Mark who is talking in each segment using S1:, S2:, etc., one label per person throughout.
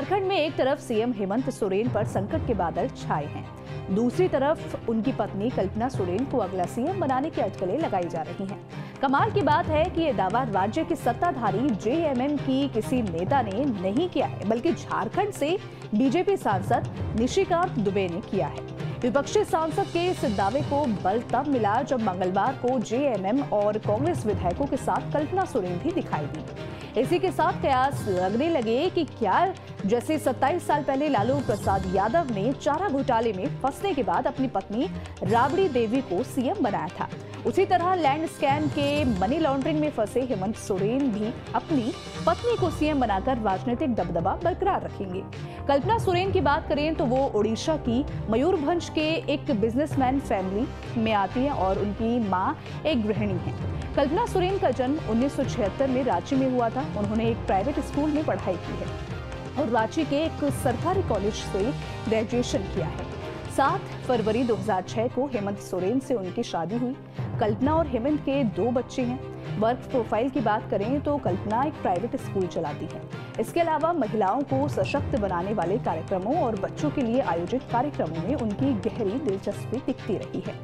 S1: झारखंड में एक तरफ़ सीएम हेमंत सोरेन पर संकट के बादल छाए हैं। दूसरी तरफ़ उनकी पत्नी कल्पना सोरेन को अगला सीएम बनाने की अटकलें लगाई जा रही हैं। कमाल की बात है कि ये दावा राज्य के सत्ताधारी जेएमएम की किसी नेता ने नहीं किया है, बल्कि झारखंड से बीजेपी सांसद निशिकांत दुबे ने किया है। विपक्षी सांसद के इस दावे को बल तब मिला जब मंगलवार को जेएमएम और कांग्रेस विधायकों के साथ कल्पना सोरेन भी दिखाई दी। इसी के साथ कयास लगने लगे कि क्या जैसे 27 साल पहले लालू प्रसाद यादव ने चारा घोटाले में फंसने के बाद अपनी पत्नी राबड़ी देवी को सीएम बनाया था उसी तरह लैंड स्कैम के मनी लॉन्ड्रिंग में फंसे हेमंत सोरेन भी अपनी पत्नी को सीएम बनाकर राजनीतिक दबदबा बरकरार रखेंगे। कल्पना सोरेन की बात करें तो वो ओडिशा की मयूरभंज के एक बिजनेसमैन फैमिली में आती हैं और उनकी माँ एक गृहिणी है। कल्पना सोरेन का जन्म 1976 में रांची में हुआ था। उन्होंने एक प्राइवेट स्कूल में पढ़ाई की है और रांची के एक सरकारी कॉलेज से ग्रेजुएशन किया है। सात फरवरी 2006 को हेमंत सोरेन से उनकी शादी हुई। कल्पना और हेमंत के दो बच्चे हैं। वर्क प्रोफ़ाइल की बात करें तो कल्पना एक प्राइवेट स्कूल चलाती है। इसके अलावा महिलाओं को सशक्त बनाने वाले कार्यक्रमों और बच्चों के लिए आयोजित कार्यक्रमों में उनकी गहरी दिलचस्पी दिखती रही है।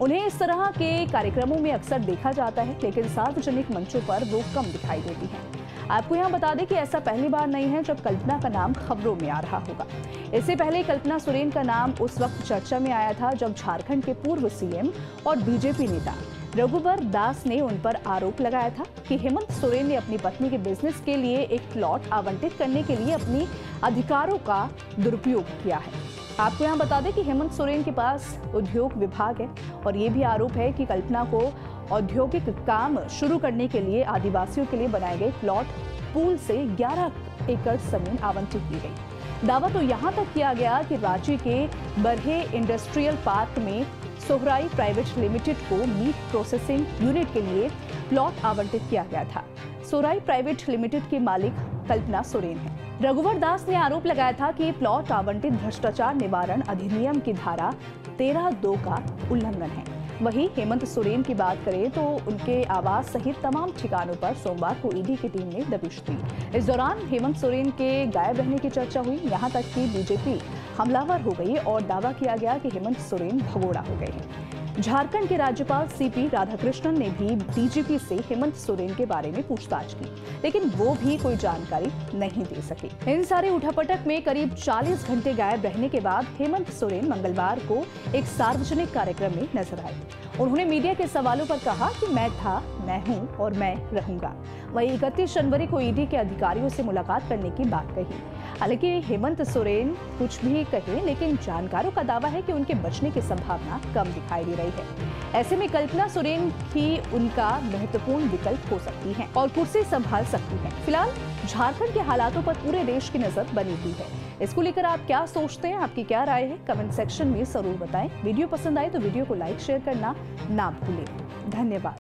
S1: उन्हें इस तरह के कार्यक्रमों में अक्सर देखा जाता है, लेकिन सार्वजनिक मंचों पर वो कम दिखाई देती हैं। आपको यहाँ बता दें कि ऐसा पहली बार नहीं है जब कल्पना का नाम खबरों में आ रहा होगा। इससे पहले कल्पना सोरेन का नाम उस वक्त चर्चा में आया था जब झारखंड के पूर्व सीएम और बीजेपी नेता रघुवर दास ने उन पर आरोप लगाया था कि हेमंत सोरेन ने अपनी पत्नी के बिज़नेस के लिए एक प्लॉट आवंटित करने के लिए अपनी अधिकारों का दुरुपयोग किया है। आपको यहाँ बता दें कि हेमंत सोरेन के पास उद्योग विभाग है और ये भी आरोप है कि कल्पना को औद्योगिक काम शुरू करने के लिए आदिवासियों के लिए बनाए गए प्लॉट पूल से 11 एकड़ ज़मीन आवंटित की गई। दावा तो यहाँ तक किया गया कि रांची के बरहे इंडस्ट्रियल पार्क में सोहराई प्राइवेट लिमिटेड को मीट प्रोसेसिंग यूनिट के लिए प्लॉट आवंटित किया गया था। सोराई प्राइवेट लिमिटेड के मालिक कल्पना सोरेन है। रघुवर दास ने आरोप लगाया था कि प्लॉट आवंटित भ्रष्टाचार निवारण अधिनियम की धारा तेरह दो का उल्लंघन है। वहीं हेमंत सोरेन की बात करें तो उनके आवास सहित तमाम ठिकानों पर सोमवार को ईडी की टीम ने दबिश दी। इस दौरान हेमंत सोरेन के गायब रहने की चर्चा हुई। यहाँ तक कि बीजेपी हमलावर हो गई और दावा किया गया कि हेमंत सोरेन भगोड़ा हो गए हैं। झारखंड के राज्यपाल सीपी राधाकृष्णन ने भी डीजीपी से हेमंत सोरेन के बारे में पूछताछ की, लेकिन वो भी कोई जानकारी नहीं दे सके। इन सारे उठापटक में करीब 40 घंटे गायब रहने के बाद हेमंत सोरेन मंगलवार को एक सार्वजनिक कार्यक्रम में नज़र आए। उन्होंने मीडिया के सवालों पर कहा कि मैं था, मैं हूँ और मैं रहूँगा। वहीं इकतीस जनवरी को ईडी के अधिकारियों से मुलाकात करने की बात कही। हालाँकि हेमंत सोरेन कुछ भी कहे, लेकिन जानकारों का दावा है कि उनके बचने की संभावना कम दिखाई दे रही है। ऐसे में कल्पना सोरेन ही उनका महत्वपूर्ण विकल्प हो सकती हैं और कुर्सी संभाल सकती हैं। फ़िलहाल झारखंड के हालातों पर पूरे देश की नज़र बनी हुई है। इसको लेकर आप क्या सोचते हैं? आपकी क्या राय है? कमेंट सेक्शन में ज़रूर बताएँ। वीडियो पसंद आए तो वीडियो को लाइक, शेयर करना ना भूलें। धन्यवाद।